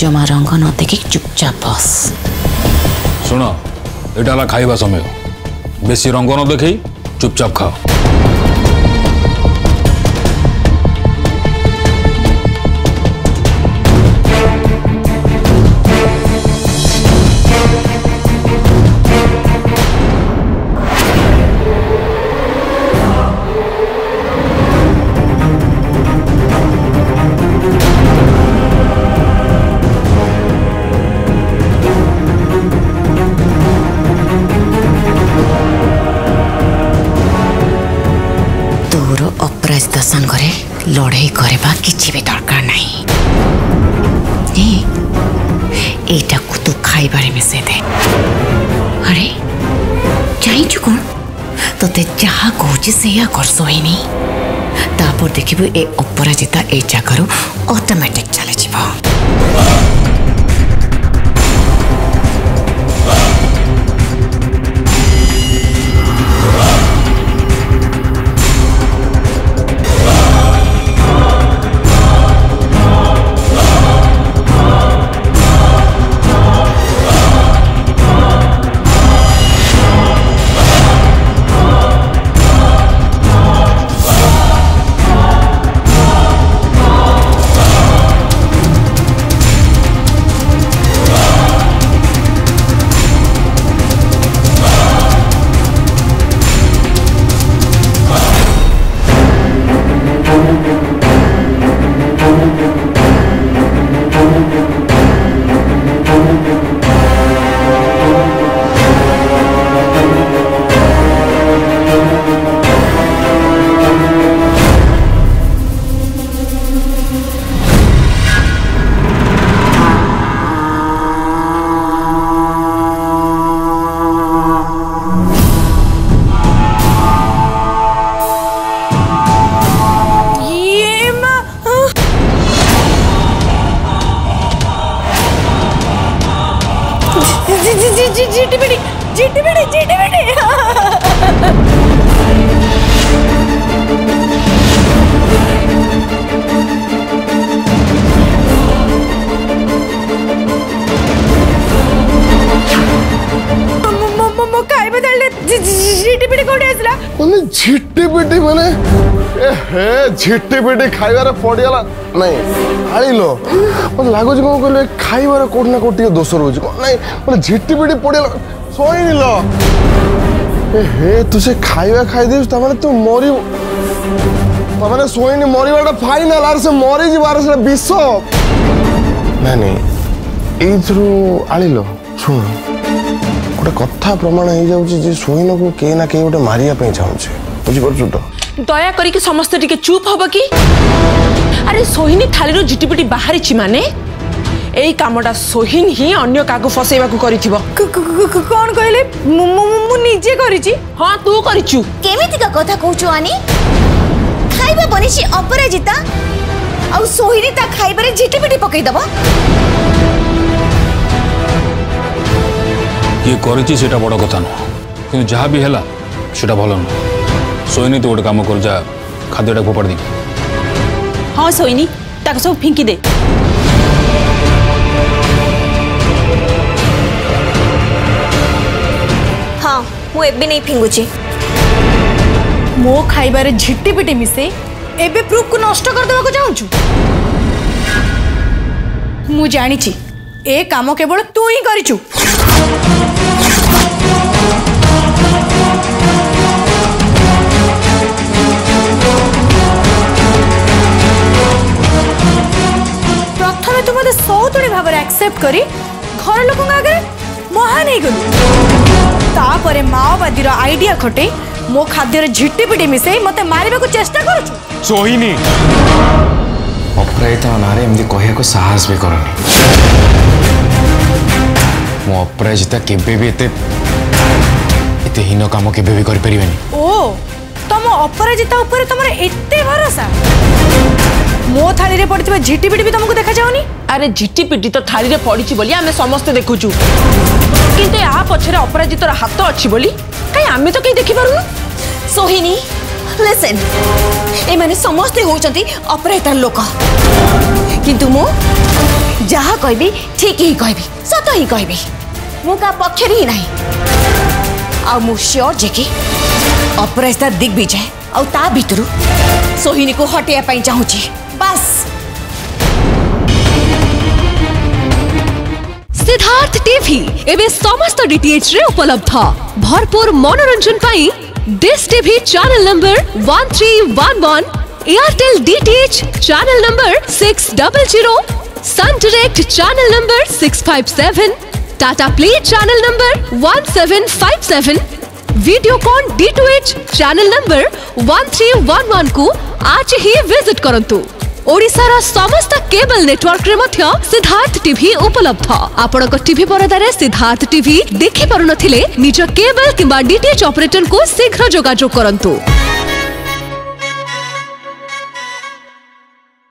জমা রঙ্গ ন দেখি চুপচাপ বস। শোনা, এটা হল খাইবা সময় বেশি রঙ্গ ন দেখেই চুপচাপ খাও। ଅପରାଜିତା ସାଙ୍ଗରେ ଲଢ଼େଇ କରିବା କିଛି ବି ଦରକାର ନାହିଁ। ନେ, ଏଇଟାକୁ ତୁ ଖାଇବାରେ ମିଶେଇ ଦେ। ଆରେ ଜାଣିଛୁ କ'ଣ? ତତେ ଯାହା କହୁଛି ସେଇଆ କର ସୋହିନି ତାପରେ ଦେଖିବୁ ଏ ଅପରାଜିତା ଏଇ ଜାଗାରୁ ଅଟୋମେଟିକ୍ ଚାଲିଯିବ। जीटीबीडी जीटीबीडी ଝିଟିପିଟି କୋଉଠି ଆସିଲା ମାନେ ଝିଟି ପିଟି ମାନେ ଏ ହେ ଝିଟି ପିଟି ଖାଇବାରେ ପଡ଼ିଗଲା। ନାଇଁ ଆଣିଲ ମତେ ଲାଗୁଛି କ'ଣ କହିଲେ ଖାଇବାରେ କୋଉଠି ନା କୋଉଠି ଟିକେ ଦୋଷ ରହୁଛି। କ'ଣ ନାଇଁ ମାନେ ଝିଟି ପିଟି ପଡ଼ିଗଲା ଶୋଇନିଲ। ଏ ହେ ତୁ ସେ ଖାଇବା ଖାଇଦେଇଛୁ ତାମାନେ ତୁ ମରିବୁ। ତାମାନେ ଶୋଇନି ମରିବାଟା ଫାଇନାଲ ଆରେ ସେ ମରିଯିବ ଆରେ ସେଟା ବିଷ। ନାଇଁ ନାଇଁ ଏଇଥିରୁ ଆଣିଲ ଶୁଣ। ଗୋଟେ କଥା ପ୍ରମାଣ ହେଇଯାଉଛି ଯେ ସୋଇନକୁ କେହି ନା କେହି ଗୋଟେ ମାରିବା ପାଇଁ ଚାହୁଁଛି। ବୁଝିପାରୁଛୁ ତ? ଦୟା କରିକି ସମସ୍ତେ ଟିକେ ଚୁପ୍ ହବ କି? ଆରେ ସୋହିନୀ ଥାଳିରୁ ଝିଟିପିଟି ବାହାରିଛି ମାନେ? এই কামটা সোহিন হি অন্য কাকু ফসাইবাকু করিথিব কোন কইলে মু নিজে করিছি হ্যাঁ তু করিছু কেমিতিকা কথা কইছু আনি খাইবা বনিছি অপরাজিতা আউ সোহিনী তা খাইবারে ঝিটিপিটি পকাই দবা ପକେଇଦବ କିଏ କରିଛି ସେଇଟା ବଡ଼ କଥା ନୁହଁ କିନ୍ତୁ ଯାହା ବି ହେଲା ସେଇଟା ଭଲ ନୁହଁ ସୋଇନି ତୁ ଗୋଟେ କାମ କର ଯା ଖାଦ୍ୟଟା ଫୋପାଡ଼ି ଦେଇକି ହଁ সোহিনী ତାକୁ ସବୁ ଫିଙ୍କି ଦେ ହଁ ମୁଁ ଏବେ ନେଇ ଫିଙ୍ଗୁଛି ମୋ ଖାଇବାରେ ଝିଟିପିଟି ମିଶେଇ ଏବେ ପ୍ରୁଫକୁ ନଷ୍ଟ କରିଦେବାକୁ ଚାହୁଁଛୁ ମୁଁ ଜାଣିଛି ଏ କାମ କେବଳ ତୁ ହିଁ କରିଛୁ ପ୍ରଥମେ আকসেপ্ট করে ঘর লোক আগে মহান হয়ে গলু তাপরে মাওবাদীর আইডিয়া খটে মো খাদ্যের ঝিটিপিটি মিশাই মতো মারিবাকু চেষ্টা করুছ সোহিনী অপরাজিতা নাঁরে এমনি কহিয়াকু সাহস বি করনি মো অপরাজিতা কেবে বি এতে এতে হীন কাম কেবে বি করিপারিবেনি ও তম অপরাজিতা উপরে তোমার এতে ভরসা মো থাড়ি পড়ে ঝিটিপিটি বি তোমাকে দেখা যাওনি আরে ঝিটিপিটি তো থাড়ি পড়িছি বলি আমি সমস্তে দেখুছু কিন্তু এ পছরে অপরাজিতর হাত অছি বলি কাই আমি তো কে দেখি পারুনু সোহিনী লিসেন এমানে সমস্তে হচ্ছেন অপরাজিতার লোক কিন্তু মু যাহা কইবি ঠিক হি কইবি সত হি কইবি মু কা পক্ষে হি নাই আউ মু সিওর যে কি অপরাজিতার দিগ্বিজয় আউ তা ভিতরু सोहिनी को हटेया चाहिए बस। सिद्धार्थ टीवी एवं समस्त डीटीएच रे उपलब्ध भरपूर मनोरंजन पाई Dish TV channel number 1311 Airtel DTH channel number 600 Sun Direct channel number 657 Tata play channel number 1757 Videocon DTH channel number one three one ୱାନ୍କୁ ଆଜି ହିଁ ଭିଜିଟ୍ କରନ୍ତୁ ଓଡ଼ିଶାର ସମସ୍ତ କେବଲ ନେଟୱାର୍କରେ ମଧ୍ୟ ସିଦ୍ଧାର୍ଥ ଟିଭି ଉପଲବ୍ଧ ଆପଣଙ୍କ ଟିଭି ପରଦାରେ ସିଦ୍ଧାର୍ଥ ଟିଭି ଦେଖିପାରୁନଥିଲେ ନିଜ କେବଲ କିମ୍ବା ଡିଟିଏଚ୍ ଅପରେଟରଙ୍କୁ ଶୀଘ୍ର ଯୋଗାଯୋଗ କରନ୍ତୁ